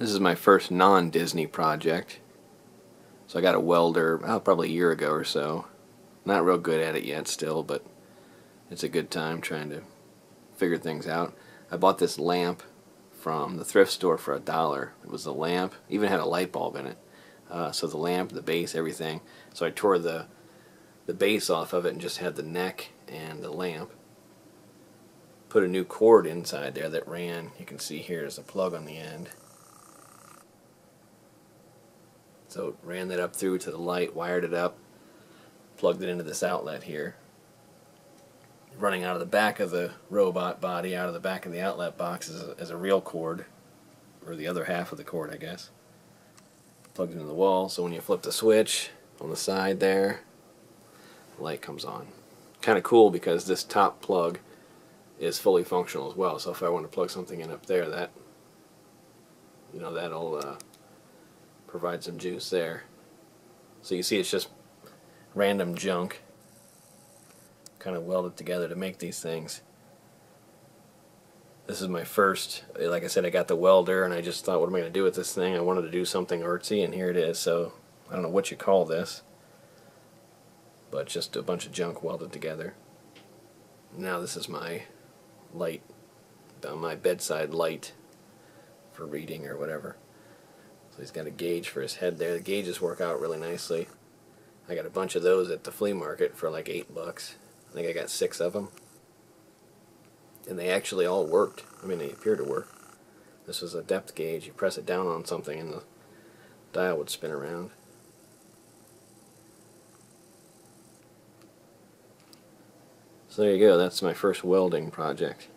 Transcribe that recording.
This is my first non-Disney project. So I got a welder oh, probably a year ago or so. Not real good at it yet still, but it's a good time trying to figure things out. I bought this lamp from the thrift store for a dollar. It was a lamp, even had a light bulb in it. Uh, so the lamp, the base, everything. So I tore the the base off of it and just had the neck and the lamp. Put a new cord inside there that ran. You can see here is a plug on the end. So ran that up through to the light, wired it up, plugged it into this outlet here. Running out of the back of the robot body, out of the back of the outlet box is a, a real cord, or the other half of the cord, I guess. Plugged into the wall, so when you flip the switch on the side there, the light comes on. Kind of cool because this top plug is fully functional as well. So if I want to plug something in up there, that you know that'll uh, provide some juice there. So you see it's just random junk kind of welded together to make these things. This is my first, like I said, I got the welder and I just thought, what am I going to do with this thing? I wanted to do something artsy and here it is. So I don't know what you call this, but just a bunch of junk welded together. Now this is my light, uh, my bedside light for reading or whatever. So he's got a gauge for his head there. The gauges work out really nicely. I got a bunch of those at the flea market for like eight bucks. I think I got six of them. And they actually all worked. I mean, they appear to work. This was a depth gauge. You press it down on something and the dial would spin around. So there you go. That's my first welding project.